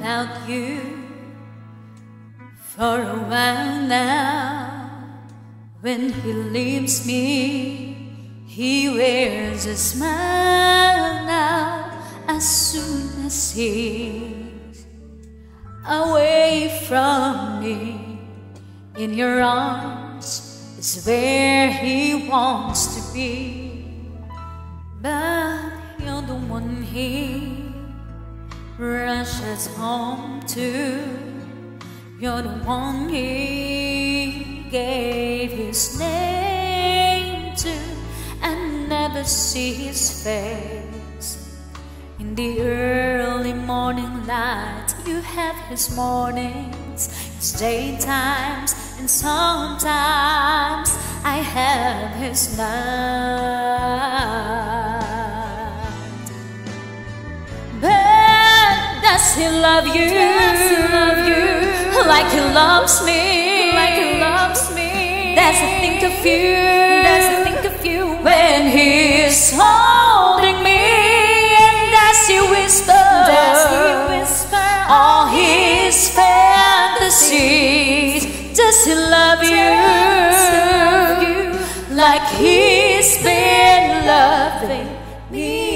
about you for a while now. When he leaves me, he wears a smile now as soon as he's away from me. In your arms is where he wants to be, but you're the one he rushes home to. You're the one he gave his name to, and never see his face. In the early morning light, you have his mornings, his daytimes, and sometimes I have his night. Does he love you? Does he love you? Like he loves me? Like he loves me? He think of you? Does he think of you? When he's holding me and does he whisper? Does he whisper all his fantasies? Does he love you? Does he love you? Like he's been loving me?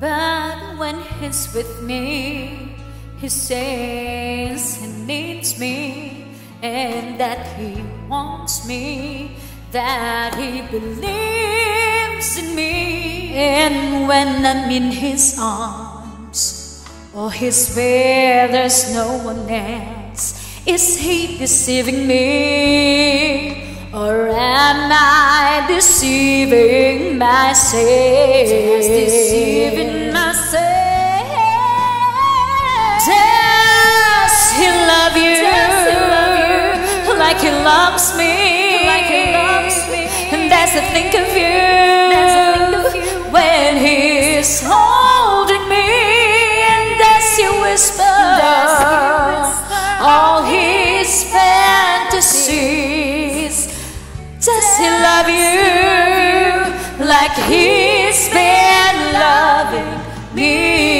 But when he's with me, he says he needs me and that he wants me, that he believes in me. And when I'm in his arms, or he's where there's no one else, is he deceiving me? Or am I deceiving myself? Loves me? Like he loves me? And does he think of you? Think of you? When he's holding me? And does he whisper? Does he whisper all his fantasies? Does he love you like he's been loving me?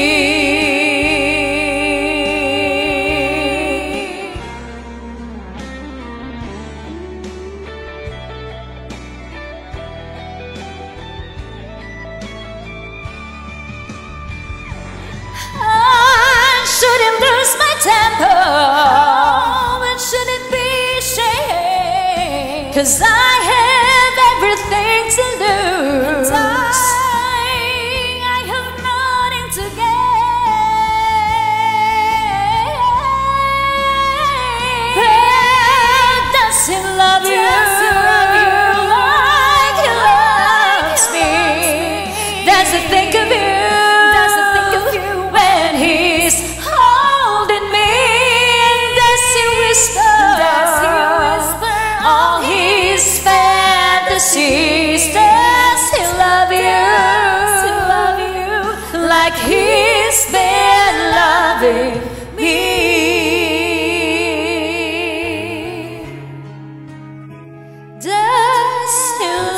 Cause I have everything to lose. I, I have nothing to gain. But does he love you? Does he love you like he loves me? loves me? Does like he's been loving me. Does new